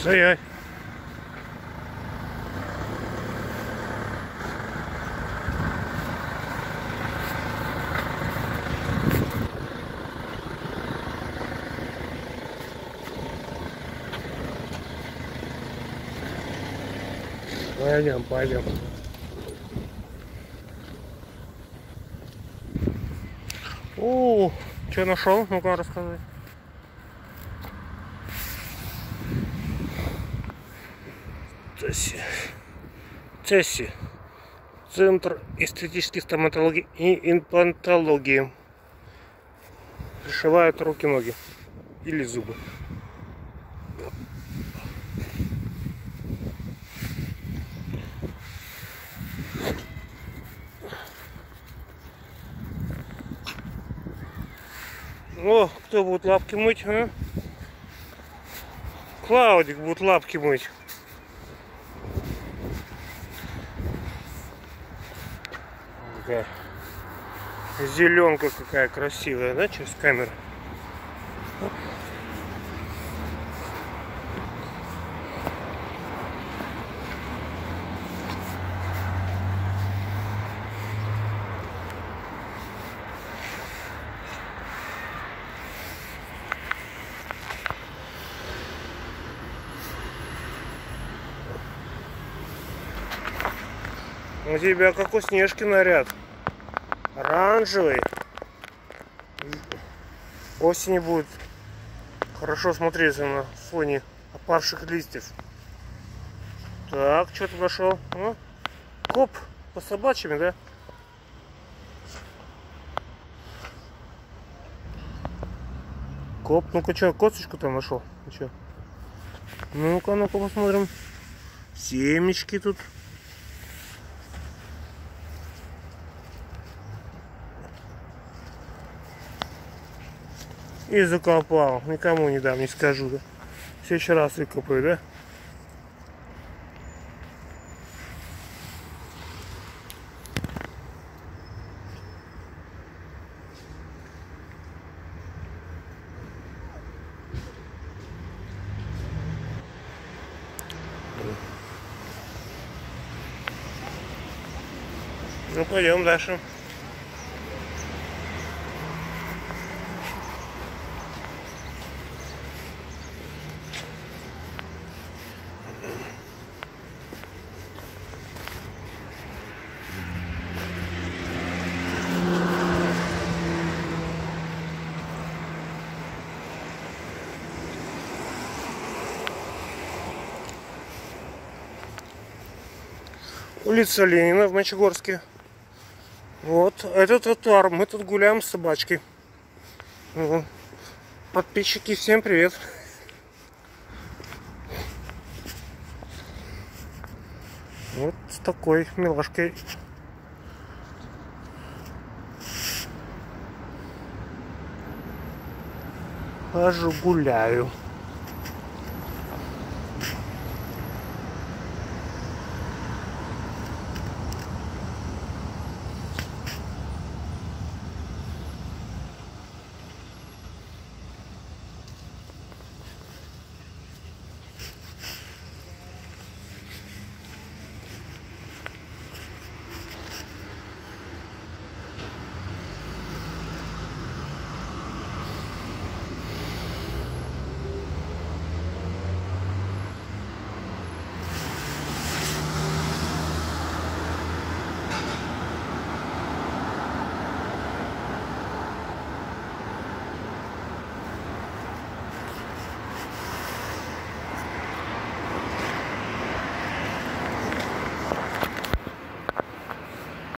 Стоять. Пойдем, пойдем. О, что нашел? Ну-ка рассказывай. Цесси. Цесси. Центр эстетической стоматологии и имплантологии. Пришивают руки-ноги. Или зубы. О, кто будет лапки мыть, а? Клаудик будет лапки мыть. Какая зеленка какая красивая, да, через камеру. У тебя как у Снежки наряд. Оранжевый. Осенью будет хорошо смотреться на фоне опавших листьев. Так, что ты нашел? А? Коп по собачьими, да? Коп, ну-ка что, косточку там нашел? Ну, ну-ка, ну-ка посмотрим. Семечки тут. И закопал. Никому не дам, не скажу, да. В следующий раз выкопаю, да? Ну, пойдем дальше. Улица Ленина в Мочегорске. Вот, это тротуар. Мы тут гуляем с собачкой. Подписчики, всем привет. Вот с такой милашкой. Хожу, гуляю.